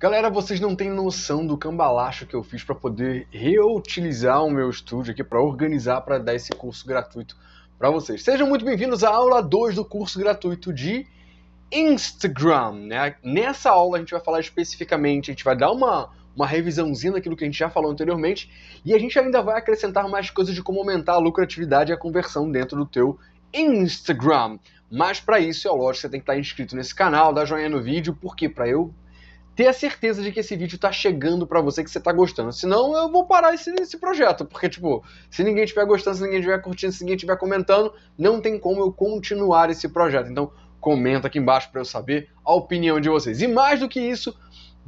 Galera, vocês não têm noção do cambalacho que eu fiz para poder reutilizar o meu estúdio aqui para organizar para dar esse curso gratuito para vocês. Sejam muito bem-vindos à aula 2 do curso gratuito de Instagram. Né? Nessa aula a gente vai falar especificamente, a gente vai dar uma, uma revisãozinha daquilo que a gente já falou anteriormente e a gente ainda vai acrescentar mais coisas de como aumentar a lucratividade e a conversão dentro do teu Instagram. Mas para isso, é lógico, você tem que estar inscrito nesse canal, dar joinha no vídeo, porque para eu ter a certeza de que esse vídeo tá chegando para você, que você tá gostando. Senão eu vou parar esse, esse projeto, porque, tipo, se ninguém estiver gostando, se ninguém estiver curtindo, se ninguém estiver comentando, não tem como eu continuar esse projeto. Então, comenta aqui embaixo para eu saber a opinião de vocês. E mais do que isso,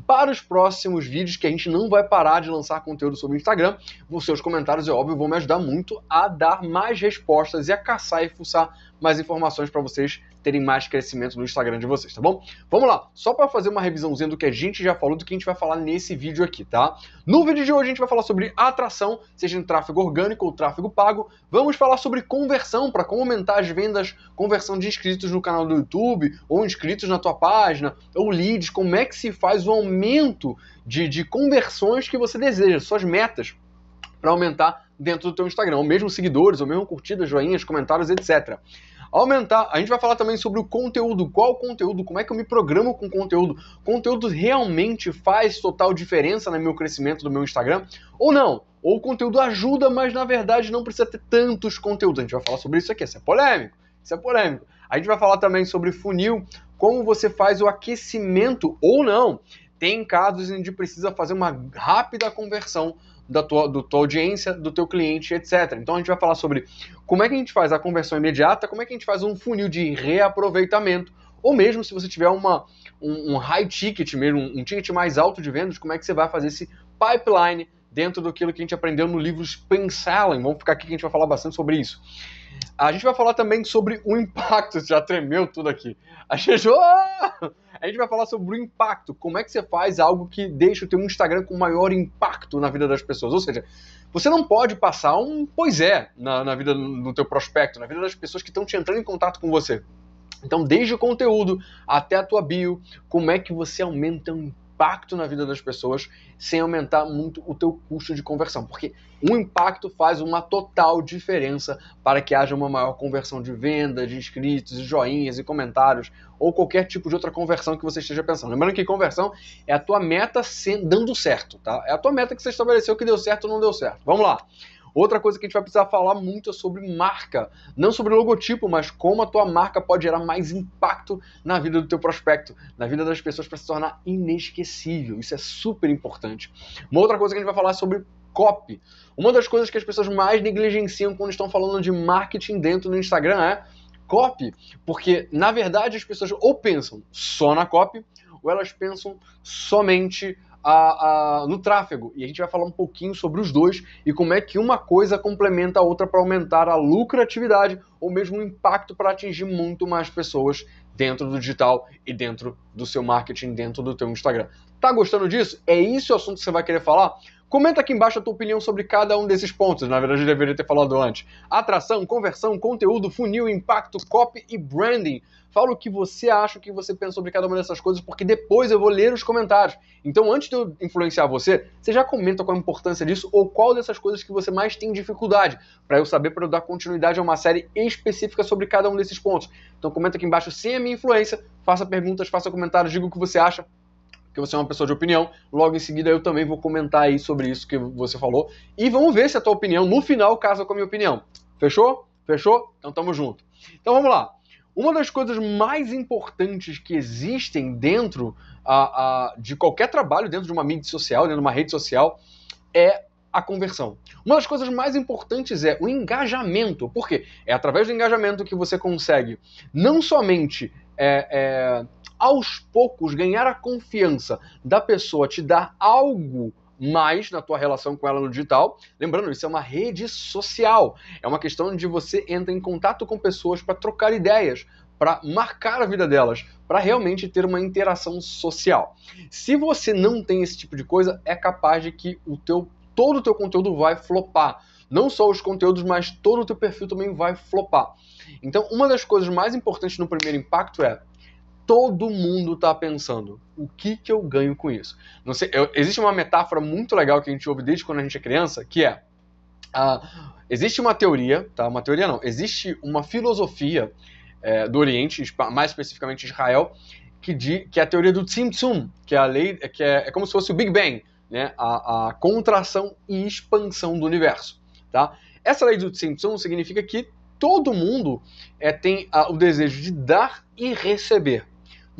para os próximos vídeos, que a gente não vai parar de lançar conteúdo sobre o Instagram, os seus comentários, é óbvio, vão me ajudar muito a dar mais respostas e a caçar e fuçar mais informações para vocês terem mais crescimento no Instagram de vocês, tá bom? Vamos lá, só para fazer uma revisãozinha do que a gente já falou, do que a gente vai falar nesse vídeo aqui, tá? No vídeo de hoje a gente vai falar sobre atração, seja em tráfego orgânico ou tráfego pago. Vamos falar sobre conversão, para como aumentar as vendas, conversão de inscritos no canal do YouTube, ou inscritos na tua página, ou leads, como é que se faz o aumento de, de conversões que você deseja, suas metas para aumentar dentro do teu Instagram, ou mesmo seguidores, ou mesmo curtidas, joinhas, comentários, etc. Aumentar, a gente vai falar também sobre o conteúdo, qual conteúdo, como é que eu me programo com conteúdo. Conteúdo realmente faz total diferença no meu crescimento do meu Instagram ou não? Ou o conteúdo ajuda, mas na verdade não precisa ter tantos conteúdos. A gente vai falar sobre isso aqui, isso é polêmico. Isso é polêmico. A gente vai falar também sobre funil, como você faz o aquecimento ou não. Tem casos onde precisa fazer uma rápida conversão da tua, do tua audiência, do teu cliente, etc. Então a gente vai falar sobre como é que a gente faz a conversão imediata, como é que a gente faz um funil de reaproveitamento, ou mesmo se você tiver uma, um, um high ticket mesmo, um, ticket mais alto de vendas, como é que você vai fazer esse pipeline dentro daquilo que a gente aprendeu no livro Spin-Selling. Vamos ficar aqui que a gente vai falar bastante sobre isso. A gente vai falar também sobre o impacto, já tremeu tudo aqui. A gente, a gente vai falar sobre o impacto, como é que você faz algo que deixa o teu Instagram com maior impacto na vida das pessoas. Ou seja, você não pode passar um pois é na, na vida do teu prospecto, na vida das pessoas que estão te entrando em contato com você. Então, desde o conteúdo até a tua bio, como é que você aumenta o impacto impacto na vida das pessoas sem aumentar muito o teu custo de conversão, porque um impacto faz uma total diferença para que haja uma maior conversão de venda, de inscritos, de joinhas e comentários ou qualquer tipo de outra conversão que você esteja pensando. Lembrando que conversão é a tua meta dando certo, tá? É a tua meta que você estabeleceu que deu certo ou não deu certo. Vamos lá. Outra coisa que a gente vai precisar falar muito é sobre marca. Não sobre logotipo, mas como a tua marca pode gerar mais impacto na vida do teu prospecto, na vida das pessoas para se tornar inesquecível. Isso é super importante. Uma outra coisa que a gente vai falar é sobre copy. Uma das coisas que as pessoas mais negligenciam quando estão falando de marketing dentro do Instagram é copy, porque na verdade as pessoas ou pensam só na copy ou elas pensam somente a, a, no tráfego. E a gente vai falar um pouquinho sobre os dois e como é que uma coisa complementa a outra para aumentar a lucratividade ou mesmo o impacto para atingir muito mais pessoas dentro do digital e dentro do seu marketing, dentro do teu Instagram. Tá gostando disso? É isso o assunto que você vai querer falar? Comenta aqui embaixo a tua opinião sobre cada um desses pontos. Na verdade, eu deveria ter falado antes. Atração, conversão, conteúdo, funil, impacto, copy e branding. Fala o que você acha, o que você pensa sobre cada uma dessas coisas, porque depois eu vou ler os comentários. Então, antes de eu influenciar você, você já comenta qual a importância disso ou qual dessas coisas que você mais tem dificuldade, para eu saber para eu dar continuidade a uma série específica sobre cada um desses pontos. Então, comenta aqui embaixo sem a minha influência, faça perguntas, faça comentários, diga o que você acha que você é uma pessoa de opinião. Logo em seguida eu também vou comentar aí sobre isso que você falou. E vamos ver se a tua opinião no final casa com a minha opinião. Fechou? Fechou? Então tamo junto. Então vamos lá. Uma das coisas mais importantes que existem dentro a, a, de qualquer trabalho, dentro de uma mídia social, dentro de uma rede social, é a conversão. Uma das coisas mais importantes é o engajamento. Por quê? É através do engajamento que você consegue não somente é, é, aos poucos ganhar a confiança da pessoa, te dar algo mais na tua relação com ela no digital. Lembrando, isso é uma rede social. É uma questão de você entrar em contato com pessoas para trocar ideias, para marcar a vida delas, para realmente ter uma interação social. Se você não tem esse tipo de coisa, é capaz de que o teu todo o teu conteúdo vai flopar. Não só os conteúdos, mas todo o teu perfil também vai flopar. Então, uma das coisas mais importantes no primeiro impacto é todo mundo está pensando: o que, que eu ganho com isso? Não sei, eu, existe uma metáfora muito legal que a gente ouve desde quando a gente é criança, que é. Uh, existe uma teoria, tá? Uma teoria não, existe uma filosofia é, do Oriente, mais especificamente Israel, que, de, que é a teoria do Tzimtzum, que é a lei, que é, é como se fosse o Big Bang, né? A, a contração e expansão do universo, tá? Essa lei do Tzimtzum significa que todo mundo é, tem a, o desejo de dar e receber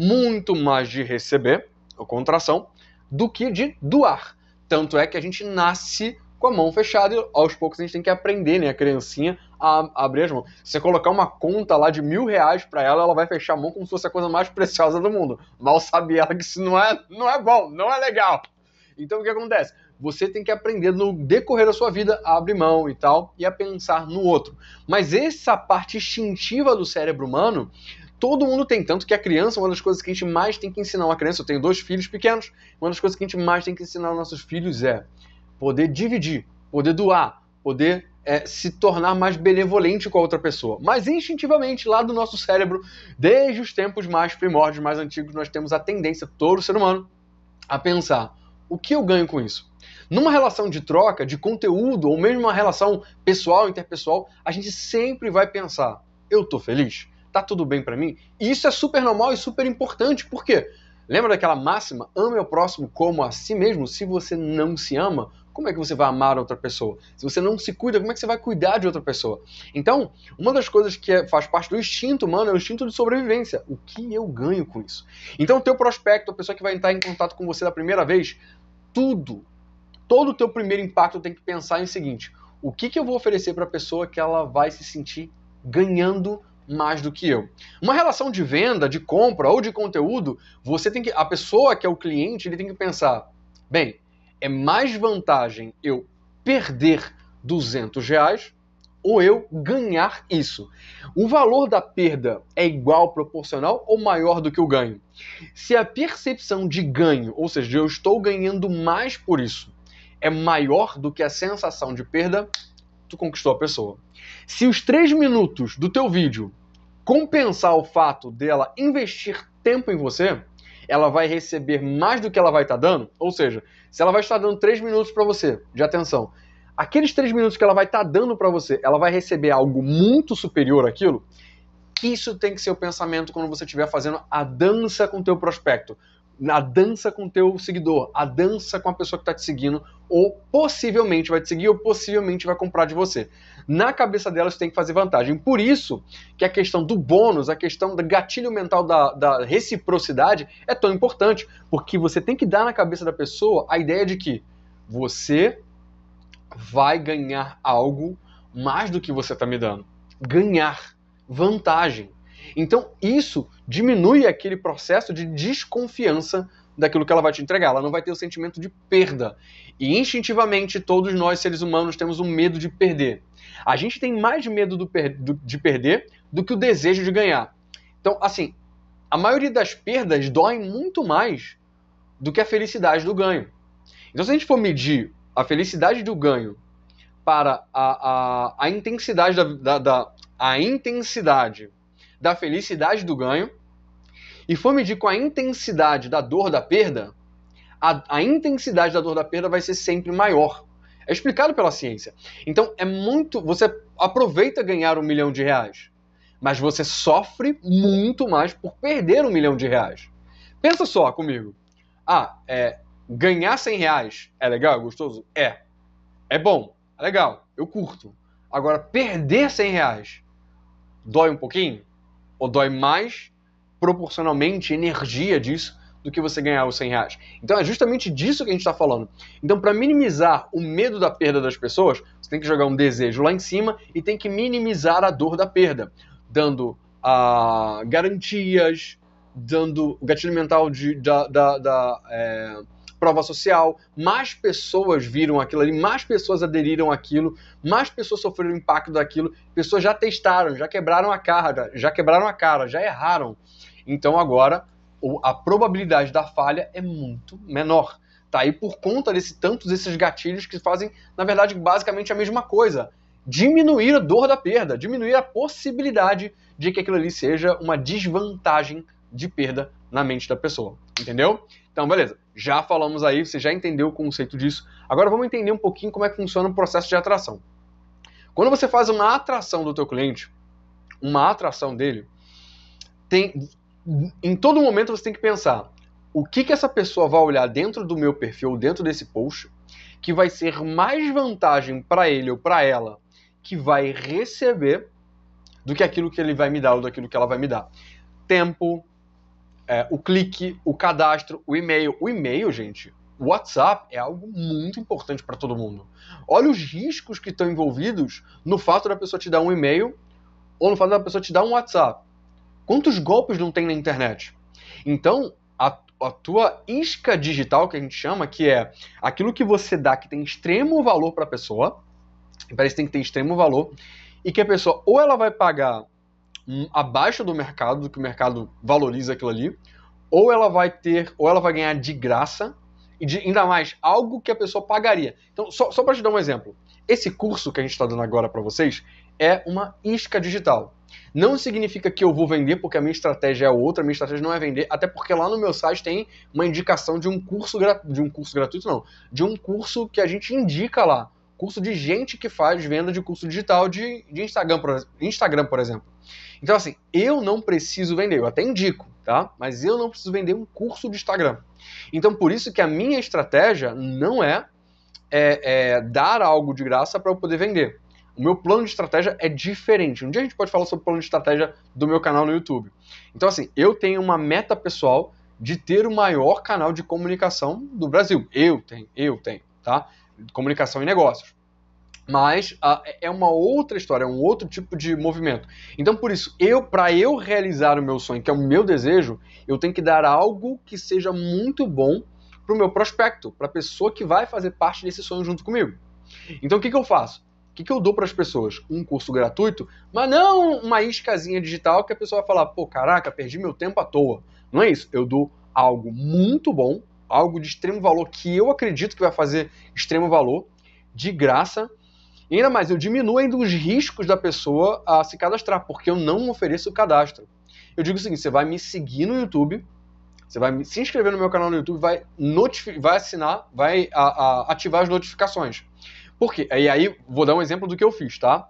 muito mais de receber, a contração, do que de doar. Tanto é que a gente nasce com a mão fechada e aos poucos a gente tem que aprender, né, a criancinha, a, a abrir as mãos. Se você colocar uma conta lá de mil reais para ela, ela vai fechar a mão como se fosse a coisa mais preciosa do mundo. Mal sabe ela que isso não é, não é bom, não é legal. Então o que acontece? Você tem que aprender no decorrer da sua vida a abrir mão e tal, e a pensar no outro. Mas essa parte instintiva do cérebro humano todo mundo tem. Tanto que a criança, uma das coisas que a gente mais tem que ensinar uma criança, eu tenho dois filhos pequenos, uma das coisas que a gente mais tem que ensinar aos nossos filhos é poder dividir, poder doar, poder é, se tornar mais benevolente com a outra pessoa. Mas instintivamente, lá do nosso cérebro, desde os tempos mais primórdios, mais antigos, nós temos a tendência, todo ser humano, a pensar: o que eu ganho com isso? Numa relação de troca, de conteúdo, ou mesmo uma relação pessoal, interpessoal, a gente sempre vai pensar: eu tô feliz? Tá tudo bem para mim. E isso é super normal e super importante, por quê? Lembra daquela máxima, ame o próximo como a si mesmo? Se você não se ama, como é que você vai amar outra pessoa? Se você não se cuida, como é que você vai cuidar de outra pessoa? Então, uma das coisas que é, faz parte do instinto humano é o instinto de sobrevivência. O que eu ganho com isso? Então, o teu prospecto, a pessoa que vai entrar em contato com você da primeira vez, tudo, todo o teu primeiro impacto tem que pensar em seguinte: o que, que eu vou oferecer para a pessoa que ela vai se sentir ganhando mais do que eu. Uma relação de venda, de compra ou de conteúdo, você tem que a pessoa que é o cliente, ele tem que pensar, bem, é mais vantagem eu perder 200 reais ou eu ganhar isso. O valor da perda é igual, proporcional ou maior do que o ganho? Se a percepção de ganho, ou seja, eu estou ganhando mais por isso, é maior do que a sensação de perda, tu conquistou a pessoa. Se os três minutos do teu vídeo compensar o fato dela investir tempo em você, ela vai receber mais do que ela vai estar tá dando. Ou seja, se ela vai estar dando três minutos para você, de atenção, aqueles três minutos que ela vai estar tá dando para você, ela vai receber algo muito superior àquilo. Isso tem que ser o pensamento quando você estiver fazendo a dança com o teu prospecto a dança com o teu seguidor, a dança com a pessoa que está te seguindo, ou possivelmente vai te seguir, ou possivelmente vai comprar de você. Na cabeça delas tem que fazer vantagem. Por isso que a questão do bônus, a questão do gatilho mental da, da reciprocidade é tão importante, porque você tem que dar na cabeça da pessoa a ideia de que você vai ganhar algo mais do que você está me dando. Ganhar vantagem. Então, isso diminui aquele processo de desconfiança daquilo que ela vai te entregar. Ela não vai ter o sentimento de perda. E instintivamente, todos nós, seres humanos, temos um medo de perder. A gente tem mais medo do per do, de perder do que o desejo de ganhar. Então, assim, a maioria das perdas doem muito mais do que a felicidade do ganho. Então, se a gente for medir a felicidade do ganho para a, a, a intensidade da, da, da a intensidade da felicidade do ganho e for medir com a intensidade da dor da perda, a, a intensidade da dor da perda vai ser sempre maior. É explicado pela ciência. Então é muito. Você aproveita ganhar um milhão de reais, mas você sofre muito mais por perder um milhão de reais. Pensa só comigo. Ah, é, ganhar 100 reais é legal, é gostoso? É. É bom, é legal, eu curto. Agora, perder 100 reais dói um pouquinho? Ou dói mais proporcionalmente energia disso do que você ganhar os 100 reais. Então é justamente disso que a gente está falando. Então, para minimizar o medo da perda das pessoas, você tem que jogar um desejo lá em cima e tem que minimizar a dor da perda, dando uh, garantias, dando o gatilho mental de, da, da, da é, prova social, mais pessoas viram aquilo ali, mais pessoas aderiram àquilo, mais pessoas sofreram o impacto daquilo, pessoas já testaram, já quebraram a cara, já quebraram a cara, já erraram. Então agora a probabilidade da falha é muito menor. Tá aí por conta desse tantos desses gatilhos que fazem, na verdade, basicamente a mesma coisa. Diminuir a dor da perda, diminuir a possibilidade de que aquilo ali seja uma desvantagem de perda na mente da pessoa. Entendeu? Então, beleza. Já falamos aí, você já entendeu o conceito disso. Agora vamos entender um pouquinho como é que funciona o processo de atração. Quando você faz uma atração do teu cliente, uma atração dele, tem em todo momento você tem que pensar o que, que essa pessoa vai olhar dentro do meu perfil, dentro desse post, que vai ser mais vantagem para ele ou para ela que vai receber do que aquilo que ele vai me dar ou daquilo que ela vai me dar. Tempo, é, o clique, o cadastro, o e-mail. O e-mail, gente, o WhatsApp é algo muito importante para todo mundo. Olha os riscos que estão envolvidos no fato da pessoa te dar um e-mail ou no fato da pessoa te dar um WhatsApp. Quantos golpes não tem na internet? Então, a, a tua isca digital, que a gente chama, que é aquilo que você dá que tem extremo valor para a pessoa, parece que tem que ter extremo valor, e que a pessoa ou ela vai pagar abaixo do mercado, do que o mercado valoriza aquilo ali, ou ela vai ter, ou ela vai ganhar de graça, e de, ainda mais algo que a pessoa pagaria. Então, só, só para te dar um exemplo, esse curso que a gente está dando agora para vocês é uma isca digital. Não significa que eu vou vender porque a minha estratégia é outra, a minha estratégia não é vender, até porque lá no meu site tem uma indicação de um curso de um curso gratuito não, de um curso que a gente indica lá, curso de gente que faz venda de curso digital de, de Instagram, por, Instagram, por exemplo. Então, assim, eu não preciso vender, eu até indico, tá? Mas eu não preciso vender um curso de Instagram. Então, por isso que a minha estratégia não é, é, é dar algo de graça para eu poder vender. O meu plano de estratégia é diferente. Um dia a gente pode falar sobre o plano de estratégia do meu canal no YouTube. Então, assim, eu tenho uma meta pessoal de ter o maior canal de comunicação do Brasil. Eu tenho, eu tenho, tá? Comunicação e negócios. Mas uh, é uma outra história, é um outro tipo de movimento. Então, por isso, eu, para eu realizar o meu sonho, que é o meu desejo, eu tenho que dar algo que seja muito bom para o meu prospecto, para a pessoa que vai fazer parte desse sonho junto comigo. Então, o que, que eu faço? O que, que eu dou para as pessoas? Um curso gratuito, mas não uma iscazinha digital que a pessoa vai falar, pô, caraca, perdi meu tempo à toa. Não é isso. Eu dou algo muito bom, algo de extremo valor que eu acredito que vai fazer extremo valor, de graça, e ainda mais, eu diminuo ainda os riscos da pessoa a se cadastrar, porque eu não ofereço o cadastro. Eu digo o seguinte: você vai me seguir no YouTube, você vai se inscrever no meu canal no YouTube, vai, vai assinar, vai a, a, ativar as notificações. Por quê? E aí, vou dar um exemplo do que eu fiz, tá?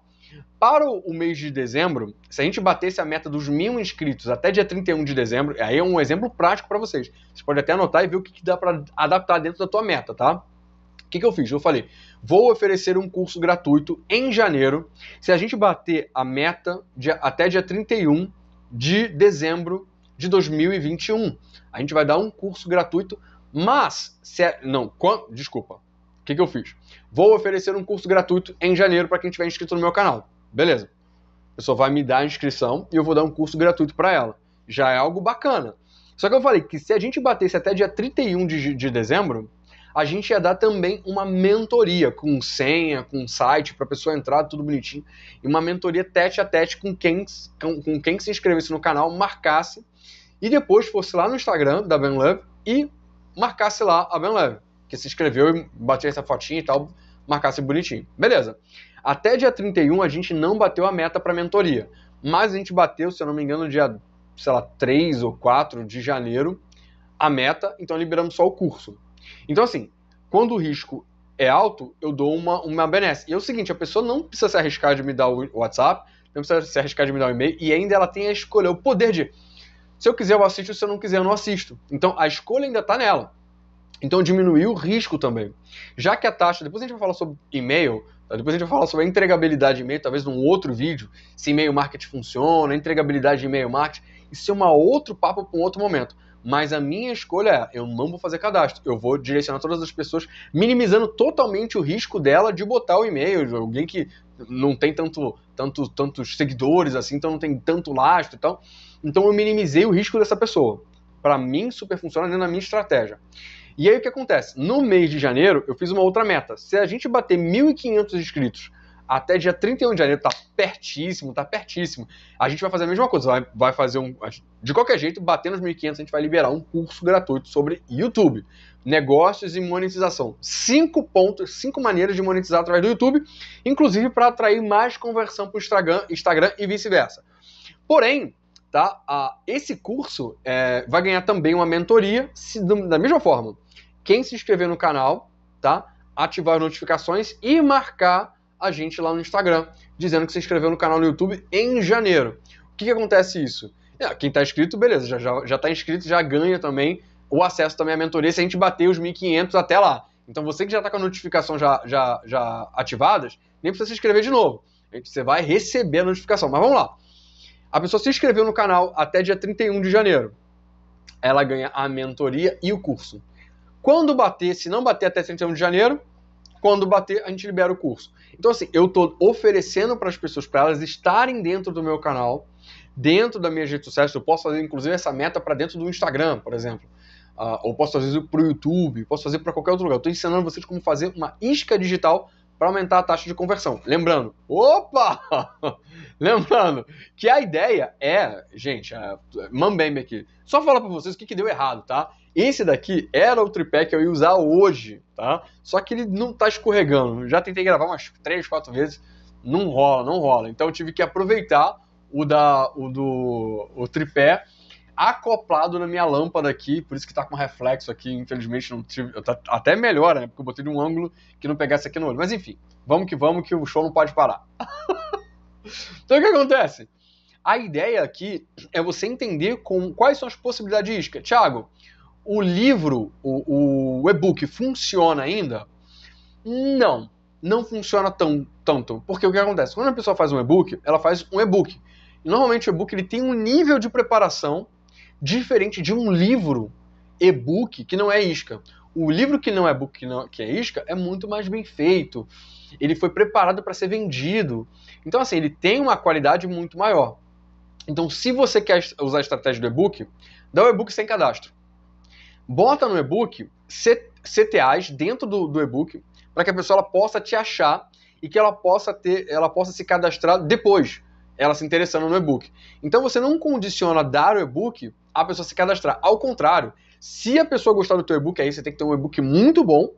Para o mês de dezembro, se a gente batesse a meta dos mil inscritos até dia 31 de dezembro, aí é um exemplo prático para vocês. Você pode até anotar e ver o que, que dá para adaptar dentro da tua meta, tá? O que, que eu fiz? Eu falei, Vou oferecer um curso gratuito em janeiro. Se a gente bater a meta de, até dia 31 de dezembro de 2021, a gente vai dar um curso gratuito. Mas, se é, não, quando, desculpa. O que, que eu fiz? Vou oferecer um curso gratuito em janeiro para quem estiver inscrito no meu canal. Beleza. A pessoa vai me dar a inscrição e eu vou dar um curso gratuito para ela. Já é algo bacana. Só que eu falei que se a gente batesse até dia 31 de, de dezembro, a gente ia dar também uma mentoria com senha, com site para a pessoa entrar tudo bonitinho e uma mentoria tete a tete com quem com, com quem se inscrevesse no canal, marcasse e depois fosse lá no Instagram da Ben Love e marcasse lá a Ben Love, que se inscreveu e bateu essa fotinha e tal, marcasse bonitinho. Beleza. Até dia 31 a gente não bateu a meta para mentoria, mas a gente bateu, se eu não me engano, dia, sei lá, 3 ou 4 de janeiro a meta, então liberamos só o curso. Então, assim, quando o risco é alto, eu dou uma, uma benesse. E é o seguinte, a pessoa não precisa se arriscar de me dar o WhatsApp, não precisa se arriscar de me dar o e-mail, e ainda ela tem a escolha, o poder de, se eu quiser eu assisto, se eu não quiser eu não assisto. Então, a escolha ainda está nela. Então, diminuir o risco também. Já que a taxa, depois a gente vai falar sobre e-mail, tá? depois a gente vai falar sobre a entregabilidade de e-mail, talvez num outro vídeo, se e-mail marketing funciona, entregabilidade de e-mail marketing, isso é um outro papo para um outro momento. Mas a minha escolha é, eu não vou fazer cadastro. Eu vou direcionar todas as pessoas, minimizando totalmente o risco dela de botar o e-mail, alguém que não tem tanto, tanto, tantos seguidores assim, então não tem tanto lastro e tal. Então eu minimizei o risco dessa pessoa. Para mim, super funciona dentro da minha estratégia. E aí o que acontece? No mês de janeiro, eu fiz uma outra meta. Se a gente bater 1.500 inscritos até dia 31 de janeiro, tá pertíssimo, tá pertíssimo. A gente vai fazer a mesma coisa, vai, vai fazer um. De qualquer jeito, batendo os 1.500, a gente vai liberar um curso gratuito sobre YouTube, negócios e monetização. Cinco pontos, cinco maneiras de monetizar através do YouTube, inclusive para atrair mais conversão para o Instagram, Instagram e vice-versa. Porém, tá? Ah, esse curso é, vai ganhar também uma mentoria, se, da mesma forma. Quem se inscrever no canal, tá? Ativar as notificações e marcar a gente lá no Instagram, dizendo que se inscreveu no canal no YouTube em janeiro. O que, que acontece isso? É, quem está inscrito, beleza, já, já, já tá inscrito, já ganha também o acesso também à mentoria se a gente bater os 1.500 até lá. Então você que já está com a notificação já, já, já ativadas, nem precisa se inscrever de novo. Você vai receber a notificação. Mas vamos lá. A pessoa se inscreveu no canal até dia 31 de janeiro. Ela ganha a mentoria e o curso. Quando bater, se não bater até 31 de janeiro, quando bater, a gente libera o curso. Então, assim, eu estou oferecendo para as pessoas, para elas estarem dentro do meu canal, dentro da minha rede social. Eu posso fazer, inclusive, essa meta para dentro do Instagram, por exemplo. Uh, ou posso fazer para o YouTube, posso fazer para qualquer outro lugar. Estou ensinando vocês como fazer uma isca digital para aumentar a taxa de conversão. Lembrando, opa! Lembrando que a ideia é, gente, é, mambembe aqui. Só falar para vocês o que, que deu errado, tá? Esse daqui era o tripé que eu ia usar hoje, tá? Só que ele não tá escorregando. Já tentei gravar umas três, quatro vezes, não rola, não rola. Então eu tive que aproveitar o da o do o tripé acoplado na minha lâmpada aqui, por isso que tá com reflexo aqui, infelizmente não tive, tá até melhora, né, porque eu botei de um ângulo que não pegasse aqui no olho. Mas enfim, vamos que vamos que o show não pode parar. então o que acontece? A ideia aqui é você entender com, quais são as possibilidades de isca. Tiago, o livro, o, o e-book funciona ainda? Não, não funciona tão, tanto. Porque o que acontece? Quando a pessoa faz um e-book, ela faz um e-book. Normalmente o e-book ele tem um nível de preparação diferente de um livro e-book que não é isca. O livro que não é book, que, não, que é isca, é muito mais bem feito. Ele foi preparado para ser vendido. Então, assim, ele tem uma qualidade muito maior. Então, se você quer usar a estratégia do e-book, dá o e-book sem cadastro. Bota no e-book CTAs dentro do, do e-book para que a pessoa possa te achar e que ela possa ter, ela possa se cadastrar depois, ela se interessando no e-book. Então você não condiciona dar o e-book a pessoa se cadastrar. Ao contrário, se a pessoa gostar do teu e-book, aí você tem que ter um e-book muito bom.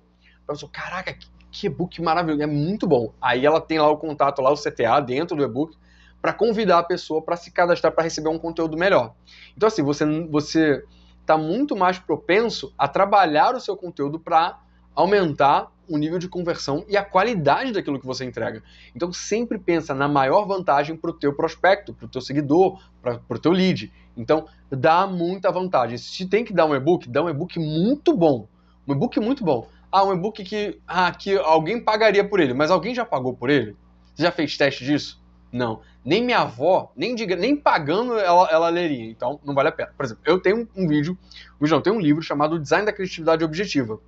Pra pessoa, caraca, que, e-book maravilhoso, é muito bom. Aí ela tem lá o contato, lá o CTA dentro do e-book, para convidar a pessoa para se cadastrar para receber um conteúdo melhor. Então assim, você você está muito mais propenso a trabalhar o seu conteúdo para aumentar o nível de conversão e a qualidade daquilo que você entrega. Então sempre pensa na maior vantagem para o teu prospecto, para o teu seguidor, para o teu lead. Então dá muita vantagem. Se tem que dar um e-book, dá um e-book muito bom. Um e-book muito bom. Ah, um e-book que, ah, que alguém pagaria por ele, mas alguém já pagou por ele? Você já fez teste disso? Não. Nem minha avó, nem, nem pagando ela, ela leria. Então não vale a pena. Por exemplo, eu tenho um vídeo, não, tenho um livro chamado Design da Criatividade Objetiva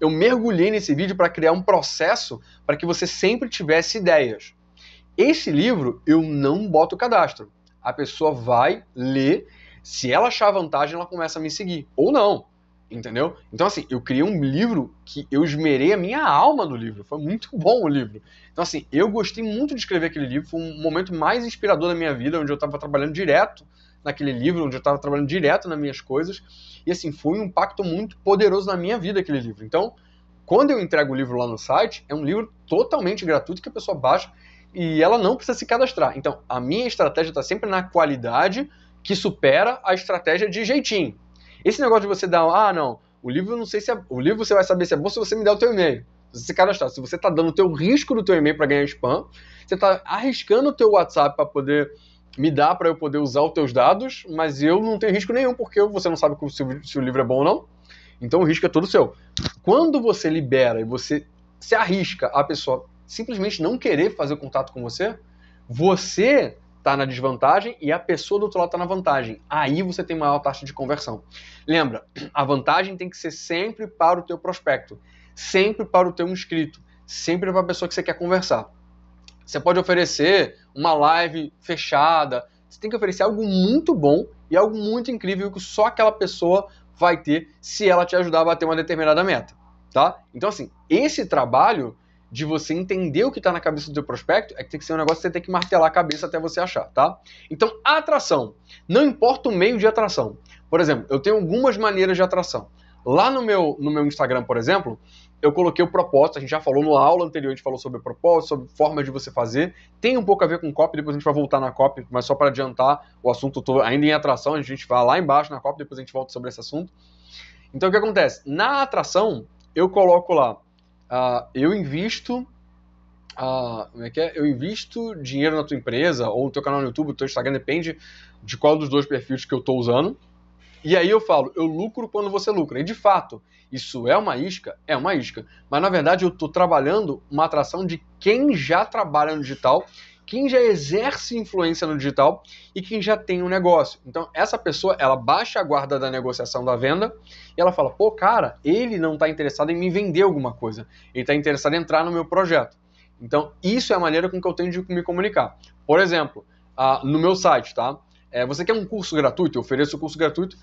eu mergulhei nesse vídeo para criar um processo para que você sempre tivesse ideias. Esse livro eu não boto cadastro. A pessoa vai ler, se ela achar vantagem, ela começa a me seguir. Ou não. Entendeu? Então, assim, eu criei um livro que eu esmerei a minha alma no livro. Foi muito bom o livro. Então, assim, eu gostei muito de escrever aquele livro. Foi um momento mais inspirador da minha vida, onde eu estava trabalhando direto naquele livro, onde eu estava trabalhando direto nas minhas coisas. E assim, foi um impacto muito poderoso na minha vida aquele livro. Então, quando eu entrego o livro lá no site, é um livro totalmente gratuito que a pessoa baixa e ela não precisa se cadastrar. Então, a minha estratégia está sempre na qualidade que supera a estratégia de jeitinho. Esse negócio de você dar, ah, não, o livro não sei se é, o livro você vai saber se é bom se você me der o teu e-mail. Você se cadastrar, se você está dando o teu risco do teu e-mail para ganhar spam, você está arriscando o teu WhatsApp para poder me dar para eu poder usar os teus dados, mas eu não tenho risco nenhum, porque você não sabe se o livro é bom ou não. Então o risco é todo seu. Quando você libera e você se arrisca a pessoa simplesmente não querer fazer contato com você, você está na desvantagem e a pessoa do outro lado está na vantagem. Aí você tem maior taxa de conversão. Lembra, a vantagem tem que ser sempre para o teu prospecto, sempre para o teu inscrito, sempre para a pessoa que você quer conversar. Você pode oferecer uma live fechada. Você tem que oferecer algo muito bom e algo muito incrível que só aquela pessoa vai ter se ela te ajudar a bater uma determinada meta, tá? Então assim, esse trabalho de você entender o que está na cabeça do teu prospecto é que tem que ser um negócio que você tem que martelar a cabeça até você achar, tá? Então, atração. Não importa o meio de atração. Por exemplo, eu tenho algumas maneiras de atração. Lá no meu, no meu Instagram, por exemplo, eu coloquei o propósito, a gente já falou na aula anterior, a gente falou sobre o propósito, sobre formas de você fazer. Tem um pouco a ver com copy, depois a gente vai voltar na copy, mas só para adiantar o assunto tô ainda em atração, a gente vai lá embaixo na copy, depois a gente volta sobre esse assunto. Então o que acontece? Na atração, eu coloco lá, uh, eu invisto Uh, como é que é? Eu invisto dinheiro na tua empresa, ou no teu canal no YouTube, no teu Instagram, depende de qual dos dois perfis que eu estou usando. E aí eu falo, eu lucro quando você lucra. E de fato, isso é uma isca? É uma isca. Mas na verdade eu estou trabalhando uma atração de quem já trabalha no digital, quem já exerce influência no digital e quem já tem um negócio. Então essa pessoa, ela baixa a guarda da negociação da venda e ela fala, pô cara, ele não está interessado em me vender alguma coisa. Ele está interessado em entrar no meu projeto. Então isso é a maneira com que eu tenho de me comunicar. Por exemplo, uh, no meu site, tá? É, você quer um curso gratuito? Eu ofereço o curso gratuito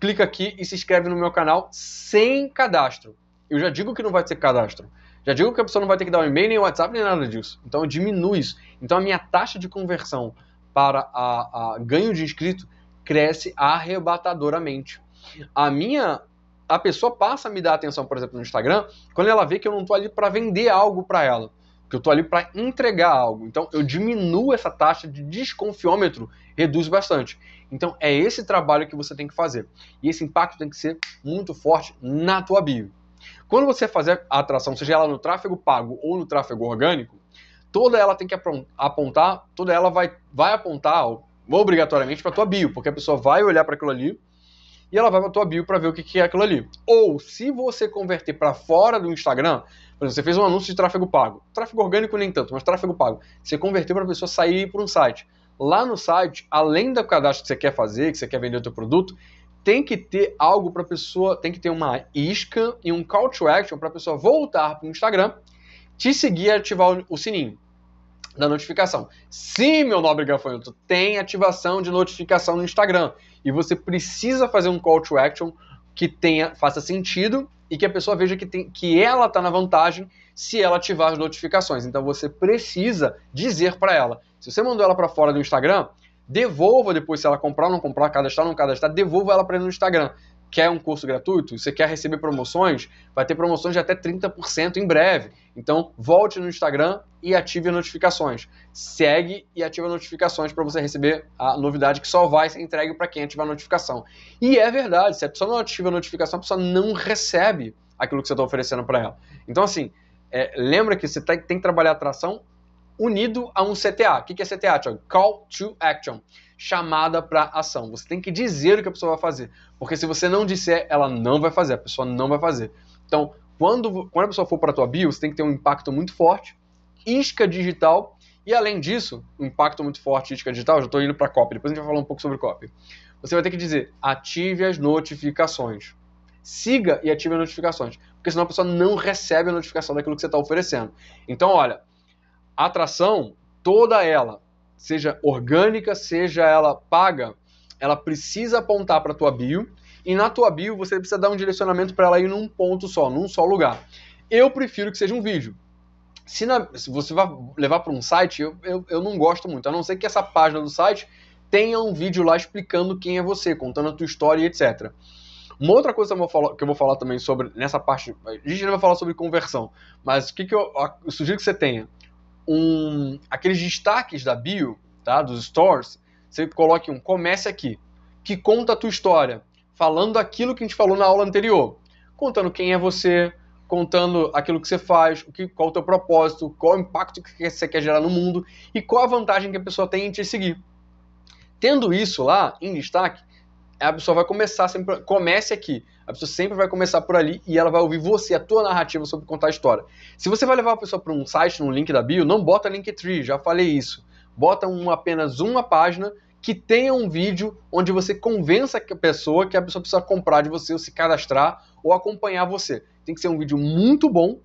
clica aqui e se inscreve no meu canal sem cadastro. Eu já digo que não vai ter cadastro. Já digo que a pessoa não vai ter que dar um e-mail, nem WhatsApp, nem nada disso. Então eu diminuo isso. Então a minha taxa de conversão para a, a ganho de inscrito cresce arrebatadoramente. A minha a pessoa passa a me dar atenção, por exemplo, no Instagram, quando ela vê que eu não estou ali para vender algo para ela, que eu estou ali para entregar algo. Então eu diminuo essa taxa de desconfiômetro, reduz bastante. Então é esse trabalho que você tem que fazer. E esse impacto tem que ser muito forte na tua bio. Quando você fazer a atração, seja ela no tráfego pago ou no tráfego orgânico, toda ela tem que apontar, toda ela vai, vai apontar obrigatoriamente para tua bio, porque a pessoa vai olhar para aquilo ali e ela vai para tua bio para ver o que, que é aquilo ali. Ou se você converter para fora do Instagram, por exemplo, você fez um anúncio de tráfego pago, tráfego orgânico nem tanto, mas tráfego pago, você converteu para a pessoa sair para um site. Lá no site, além do cadastro que você quer fazer, que você quer vender o teu produto, tem que ter algo para a pessoa, tem que ter uma isca e um call to action para a pessoa voltar para o Instagram, te seguir e ativar o sininho da notificação. Sim, meu nobre gafanhoto, tem ativação de notificação no Instagram e você precisa fazer um call to action que tenha, faça sentido e que a pessoa veja que, tem, que ela está na vantagem se ela ativar as notificações. Então você precisa dizer para ela: se você mandou ela para fora do Instagram, devolva depois, se ela comprar ou não comprar, cadastrar ou não cadastrar, devolva ela para no Instagram. Quer um curso gratuito? Você quer receber promoções? Vai ter promoções de até 30% em breve. Então, volte no Instagram e ative as notificações. Segue e ative as notificações para você receber a novidade que só vai ser entregue para quem ativar a notificação. E é verdade, se a pessoa não ativa a notificação, a pessoa não recebe aquilo que você está oferecendo para ela. Então, assim, é, lembra que você tem que trabalhar a atração unido a um CTA. O que é CTA, Thiago? Call to Action. Chamada para ação. Você tem que dizer o que a pessoa vai fazer. Porque se você não disser, ela não vai fazer. A pessoa não vai fazer. Então, quando, quando a pessoa for para a tua bio, você tem que ter um impacto muito forte. Isca digital. E além disso, um impacto muito forte isca digital, já estou indo para copy. Depois a gente vai falar um pouco sobre copy. Você vai ter que dizer, ative as notificações. Siga e ative as notificações. Porque senão a pessoa não recebe a notificação daquilo que você está oferecendo. Então, olha, a atração, toda ela, seja orgânica, seja ela paga, ela precisa apontar para a tua bio e na tua bio você precisa dar um direcionamento para ela ir num ponto só, num só lugar. Eu prefiro que seja um vídeo. Se, na, se você vai levar para um site, eu, eu, eu não gosto muito, a não ser que essa página do site tenha um vídeo lá explicando quem é você, contando a tua história e etc. Uma outra coisa que eu vou falar, que eu vou falar também sobre, nessa parte, a gente não vai falar sobre conversão, mas o que, que eu, eu sugiro que você tenha? Um, aqueles destaques da bio, tá, dos stores, você coloque um comece aqui, que conta a tua história, falando aquilo que a gente falou na aula anterior, contando quem é você, contando aquilo que você faz, o que, qual o teu propósito, qual o impacto que você quer gerar no mundo e qual a vantagem que a pessoa tem em te seguir. Tendo isso lá em destaque, a pessoa vai começar sempre, comece aqui. A pessoa sempre vai começar por ali e ela vai ouvir você, a tua narrativa sobre contar a história. Se você vai levar a pessoa para um site, no link da bio, não bota Linktree, já falei isso. Bota um, apenas uma página que tenha um vídeo onde você convença a pessoa que a pessoa precisa comprar de você, ou se cadastrar, ou acompanhar você. Tem que ser um vídeo muito bom,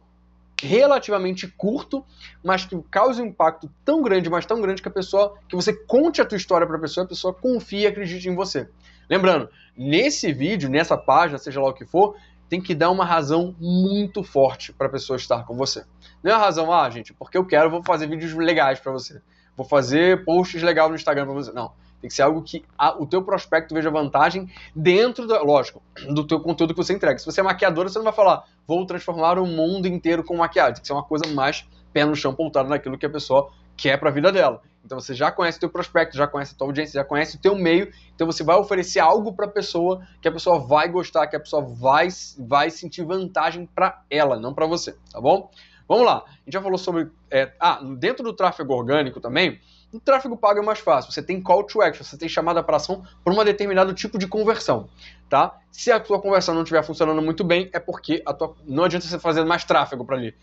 relativamente curto, mas que cause um impacto tão grande, mas tão grande que a pessoa, que você conte a tua história para a pessoa, a pessoa confie e acredite em você. Lembrando, nesse vídeo, nessa página, seja lá o que for, tem que dar uma razão muito forte para a pessoa estar com você. Não é a razão, ah, gente, porque eu quero, vou fazer vídeos legais para você. Vou fazer posts legais no Instagram para você. Não. Tem que ser algo que a, o teu prospecto veja vantagem dentro, lógico, do teu conteúdo que você entrega. Se você é maquiadora, você não vai falar, vou transformar o mundo inteiro com maquiagem. Tem que ser uma coisa mais pé no chão, voltada naquilo que a pessoa quer para a vida dela. Então você já conhece o teu prospecto, já conhece a tua audiência, já conhece o teu meio, então você vai oferecer algo para a pessoa que a pessoa vai gostar, que a pessoa vai, vai sentir vantagem para ela, não para você, tá bom? Vamos lá, a gente já falou sobre. É, ah, dentro do tráfego orgânico também, o tráfego pago é mais fácil. Você tem call to action, você tem chamada para ação por um determinado tipo de conversão, tá? Se a tua conversão não estiver funcionando muito bem, é porque a tua, não adianta você fazer mais tráfego para ali.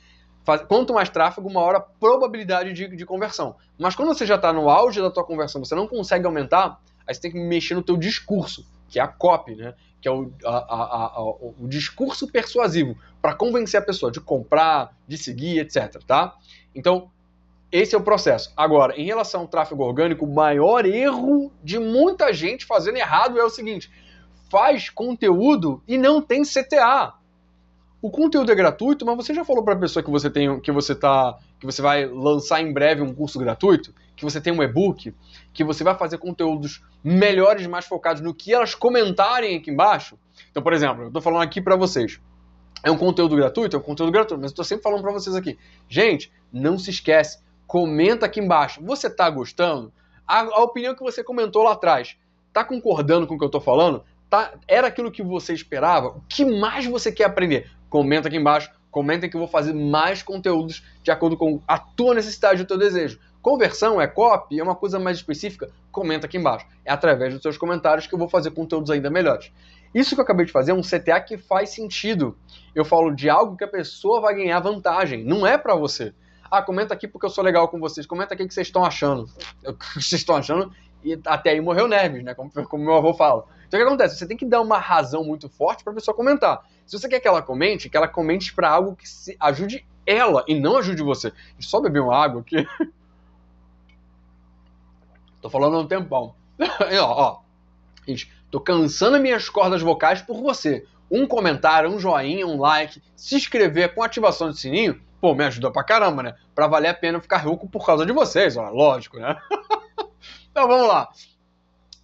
Faz, quanto mais tráfego, maior a probabilidade de, de conversão. Mas quando você já está no auge da tua conversão, você não consegue aumentar, aí você tem que mexer no teu discurso, que é a copy, né? que é o, a, a, a, o discurso persuasivo para convencer a pessoa de comprar, de seguir, etc. Tá? Então, esse é o processo. Agora, em relação ao tráfego orgânico, o maior erro de muita gente fazendo errado é o seguinte: faz conteúdo e não tem CTA. O conteúdo é gratuito, mas você já falou para a pessoa que você tem, que você tá, que você vai lançar em breve um curso gratuito, que você tem um e-book, que você vai fazer conteúdos melhores, mais focados no que elas comentarem aqui embaixo. Então, por exemplo, eu estou falando aqui para vocês. É um conteúdo gratuito, é um conteúdo gratuito, mas eu estou sempre falando para vocês aqui. Gente, não se esquece, comenta aqui embaixo. Você está gostando? A, a, opinião que você comentou lá atrás, está concordando com o que eu estou falando? Tá, era aquilo que você esperava? O que mais você quer aprender? Comenta aqui embaixo. Comentem que eu vou fazer mais conteúdos de acordo com a tua necessidade e o teu desejo. Conversão é copy, é uma coisa mais específica? Comenta aqui embaixo. É através dos seus comentários que eu vou fazer conteúdos ainda melhores. Isso que eu acabei de fazer é um CTA que faz sentido. Eu falo de algo que a pessoa vai ganhar vantagem. Não é para você. Ah, comenta aqui porque eu sou legal com vocês. Comenta aqui o que vocês estão achando. O que vocês estão achando e até aí morreu Neves, né? Como, como meu avô fala. Então o que acontece? Você tem que dar uma razão muito forte para a pessoa comentar. Se você quer que ela comente, que ela comente para algo que ajude ela e não ajude você. Só beber uma água aqui. Tô falando há um tempão. ó, ó. Gente, tô cansando minhas cordas vocais por você. Um comentário, um joinha, um like, se inscrever com ativação de sininho, pô, me ajuda pra caramba, né? Pra valer a pena ficar rico por causa de vocês, ó, lógico, né? Então vamos lá.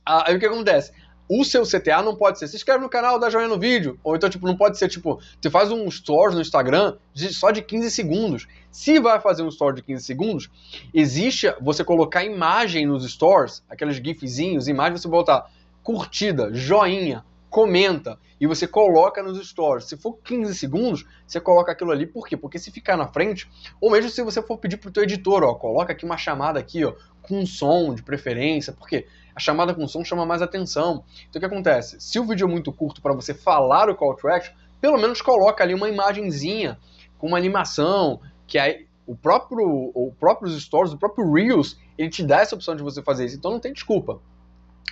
Ah, aí o que acontece? O seu CTA não pode ser se inscreve no canal, dá joinha no vídeo. Ou então, tipo, não pode ser, tipo, você faz um story no Instagram de, só de 15 segundos. Se vai fazer um story de 15 segundos, existe você colocar imagem nos stories, aqueles gifzinhos, imagens, você botar curtida, joinha, comenta e você coloca nos stories. Se for 15 segundos, você coloca aquilo ali. Por quê? Porque se ficar na frente, ou mesmo se você for pedir pro teu editor, ó, coloca aqui uma chamada aqui, ó, com som de preferência, porque a chamada com som chama mais atenção. Então o que acontece? Se o vídeo é muito curto para você falar o call to action, pelo menos coloca ali uma imagenzinha com uma animação, que aí o próprio, o próprios stories, o próprio Reels, ele te dá essa opção de você fazer isso. Então não tem desculpa.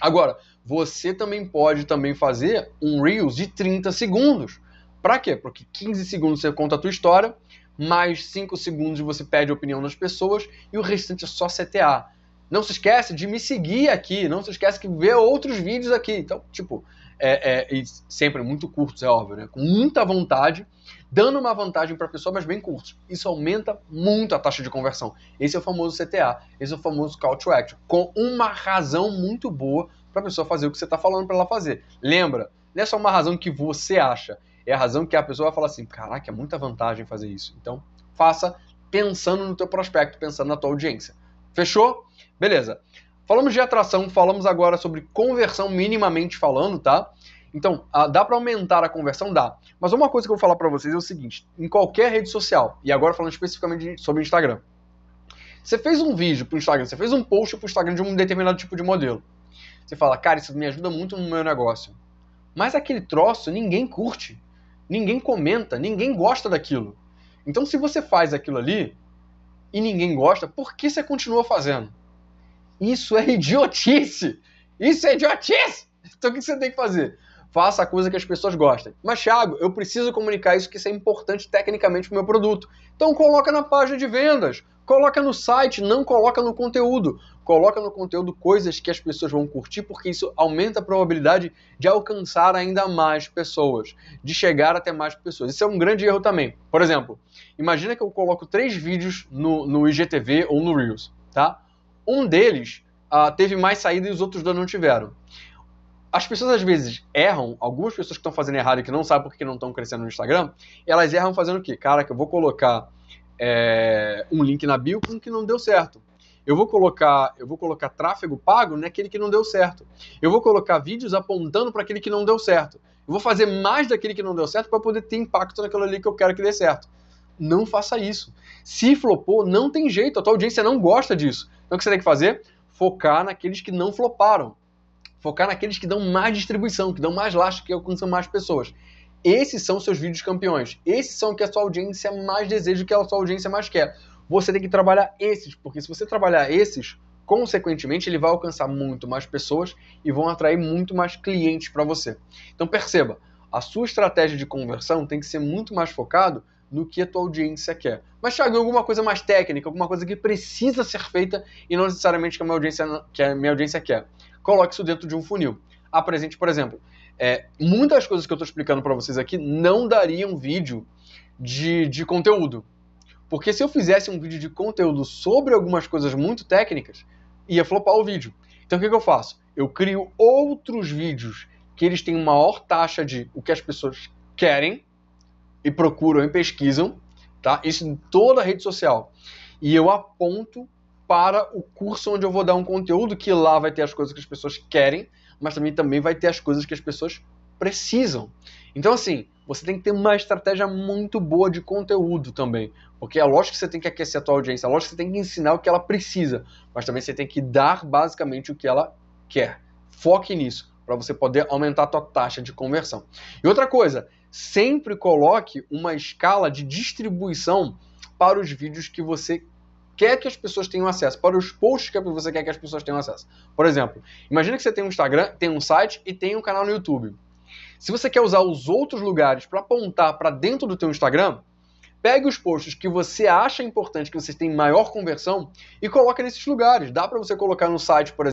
Agora, você também pode também fazer um Reels de 30 segundos. Para quê? Porque 15 segundos você conta a tua história, mais 5 segundos você pede a opinião das pessoas e o restante é só CTA. Não se esquece de me seguir aqui, não se esquece de ver outros vídeos aqui. Então, tipo, é, é sempre muito curtos, é óbvio, né? Com muita vontade, dando uma vantagem para a pessoa, mas bem curtos. Isso aumenta muito a taxa de conversão. Esse é o famoso CTA, esse é o famoso Call to Action, com uma razão muito boa para a pessoa fazer o que você está falando para ela fazer. Lembra, não é só uma razão que você acha, é a razão que a pessoa vai falar assim, caraca, é muita vantagem fazer isso. Então, faça pensando no teu prospecto, pensando na tua audiência. Fechou? Beleza. Falamos de atração, falamos agora sobre conversão minimamente falando, tá? Então, dá para aumentar a conversão? Dá. Mas uma coisa que eu vou falar para vocês é o seguinte: em qualquer rede social, e agora falando especificamente sobre Instagram, você fez um vídeo para o Instagram, você fez um post para o Instagram de um determinado tipo de modelo. Você fala, cara, isso me ajuda muito no meu negócio. Mas aquele troço ninguém curte, ninguém comenta, ninguém gosta daquilo. Então, se você faz aquilo ali e ninguém gosta, por que você continua fazendo? Isso é idiotice! Isso é idiotice! Então, o que você tem que fazer? faça a coisa que as pessoas gostem. Mas, Thiago, eu preciso comunicar isso que isso é importante tecnicamente para o meu produto. Então coloca na página de vendas, coloca no site, não coloca no conteúdo. Coloca no conteúdo coisas que as pessoas vão curtir, porque isso aumenta a probabilidade de alcançar ainda mais pessoas, de chegar até mais pessoas. Isso é um grande erro também. Por exemplo, imagina que eu coloco três vídeos no, no IGTV ou no Reels, tá? Um deles uh, teve mais saída e os outros dois não tiveram. As pessoas às vezes erram, algumas pessoas que estão fazendo errado e que não sabem por que não estão crescendo no Instagram, elas erram fazendo o quê? Cara, que eu vou colocar é, um link na bio com que não deu certo. Eu vou colocar, eu vou colocar tráfego pago naquele que não deu certo. Eu vou colocar vídeos apontando para aquele que não deu certo. Eu vou fazer mais daquele que não deu certo para poder ter impacto naquilo ali que eu quero que dê certo. Não faça isso. Se flopou, não tem jeito. A tua audiência não gosta disso. Então o que você tem que fazer? Focar naqueles que não floparam focar naqueles que dão mais distribuição, que dão mais lastro, que alcançam mais pessoas. Esses são seus vídeos campeões. Esses são o que a sua audiência mais deseja, que a sua audiência mais quer. Você tem que trabalhar esses, porque se você trabalhar esses, consequentemente ele vai alcançar muito mais pessoas e vão atrair muito mais clientes para você. Então perceba, a sua estratégia de conversão tem que ser muito mais focado no que a tua audiência quer. Mas, Thiago, alguma coisa mais técnica, alguma coisa que precisa ser feita e não necessariamente que a minha audiência, que a minha audiência quer coloque isso dentro de um funil. Apresente, por exemplo, é, muitas coisas que eu estou explicando para vocês aqui não dariam vídeo de, de conteúdo. Porque se eu fizesse um vídeo de conteúdo sobre algumas coisas muito técnicas, ia flopar o vídeo. Então o que, que eu faço? Eu crio outros vídeos que eles têm maior taxa de o que as pessoas querem e procuram e pesquisam, tá? Isso em toda a rede social. E eu aponto para o curso onde eu vou dar um conteúdo que lá vai ter as coisas que as pessoas querem, mas também, também vai ter as coisas que as pessoas precisam. Então, assim, você tem que ter uma estratégia muito boa de conteúdo também. Porque é lógico que você tem que aquecer a tua audiência, é lógico que você tem que ensinar o que ela precisa, mas também você tem que dar basicamente o que ela quer. Foque nisso, para você poder aumentar a tua taxa de conversão. E outra coisa, sempre coloque uma escala de distribuição para os vídeos que você quer que as pessoas tenham acesso, para os posts que você quer que as pessoas tenham acesso. Por exemplo, imagina que você tem um Instagram, tem um site e tem um canal no YouTube. Se você quer usar os outros lugares para apontar para dentro do teu Instagram, pegue os posts que você acha importante, que você tem maior conversão e coloque nesses lugares. Dá para você colocar no site, por exemplo,